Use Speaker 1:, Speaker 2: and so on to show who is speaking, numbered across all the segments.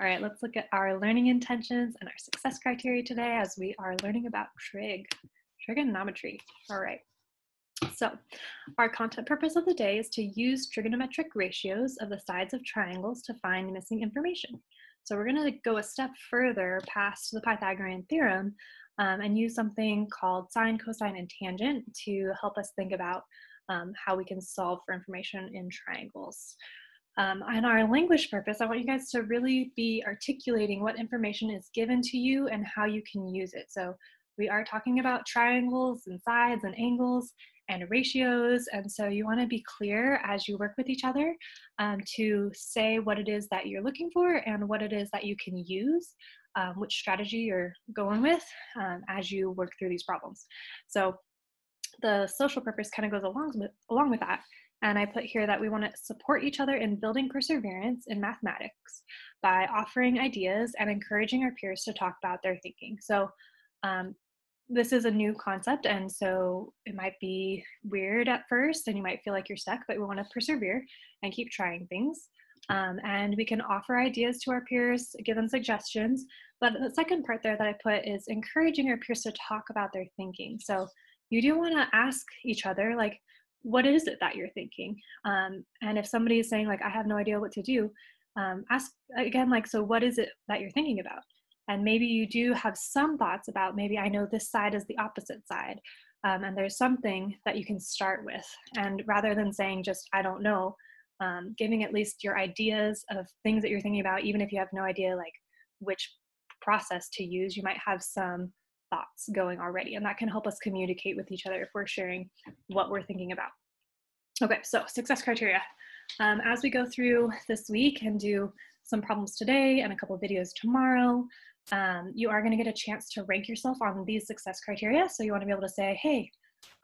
Speaker 1: All right, let's look at our learning intentions and our success criteria today as we are learning about trig, trigonometry. All right. So our content purpose of the day is to use trigonometric ratios of the sides of triangles to find missing information. So we're going to go a step further past the Pythagorean theorem um, and use something called sine, cosine, and tangent to help us think about um, how we can solve for information in triangles. Um, and our language purpose, I want you guys to really be articulating what information is given to you and how you can use it. So we are talking about triangles and sides and angles and ratios. And so you want to be clear as you work with each other um, to say what it is that you're looking for and what it is that you can use, um, which strategy you're going with um, as you work through these problems. So the social purpose kind of goes along with, along with that. And I put here that we want to support each other in building perseverance in mathematics by offering ideas and encouraging our peers to talk about their thinking. So um, this is a new concept, and so it might be weird at first, and you might feel like you're stuck, but we want to persevere and keep trying things. Um, and we can offer ideas to our peers, give them suggestions. But the second part there that I put is encouraging our peers to talk about their thinking. So you do want to ask each other, like, what is it that you're thinking? Um, and if somebody is saying like i have no idea what to do um, ask again like so what is it that you're thinking about? And maybe you do have some thoughts about maybe i know this side is the opposite side um, and there's something that you can start with. And rather than saying just i don't know um, giving at least your ideas of things that you're thinking about even if you have no idea like which process to use you might have some thoughts going already. And that can help us communicate with each other if we're sharing what we're thinking about. Okay, so success criteria. Um, as we go through this week and do some problems today and a couple videos tomorrow, um, you are going to get a chance to rank yourself on these success criteria. So you want to be able to say, hey,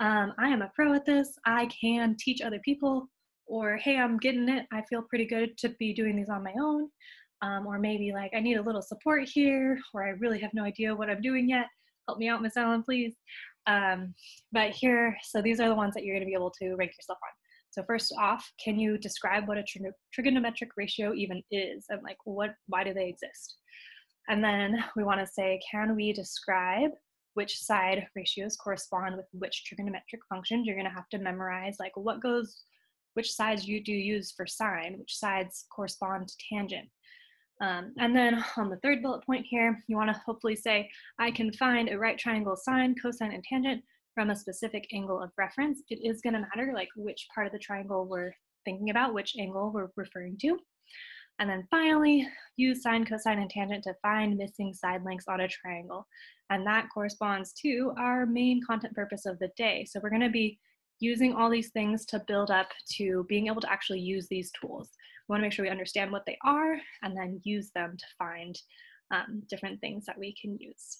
Speaker 1: um, I am a pro at this. I can teach other people. Or, hey, I'm getting it. I feel pretty good to be doing these on my own. Um, or maybe like, I need a little support here, or I really have no idea what I'm doing yet help me out, Miss Allen, please. Um, but here, so these are the ones that you're going to be able to rank yourself on. So first off, can you describe what a trig trigonometric ratio even is and like what, why do they exist? And then we want to say, can we describe which side ratios correspond with which trigonometric functions? You're going to have to memorize like what goes, which sides you do use for sine, which sides correspond to tangent, um, and then on the third bullet point here, you want to hopefully say, I can find a right triangle sine, cosine, and tangent from a specific angle of reference. It is going to matter like which part of the triangle we're thinking about, which angle we're referring to. And then finally, use sine, cosine, and tangent to find missing side lengths on a triangle. And that corresponds to our main content purpose of the day. So we're going to be using all these things to build up to being able to actually use these tools. Want to make sure we understand what they are and then use them to find um, different things that we can use.